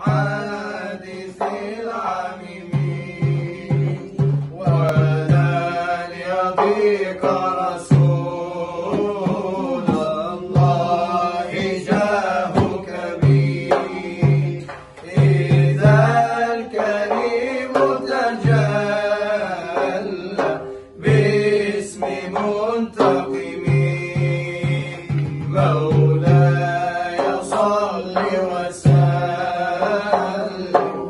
حادث العميم ولا ليضيق رسول الله جاهك بي إذا الكريم تجلى باسم منتقم مولاي صل وسلم thank you.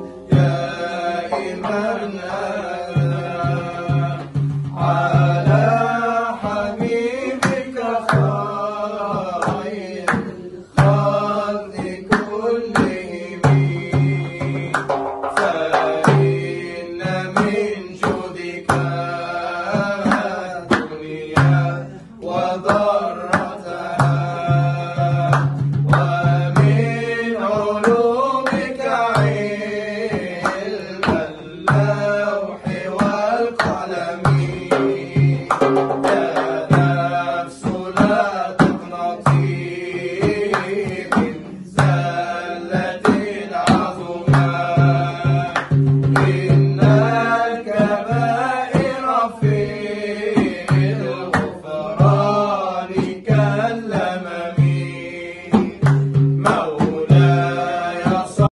Adam.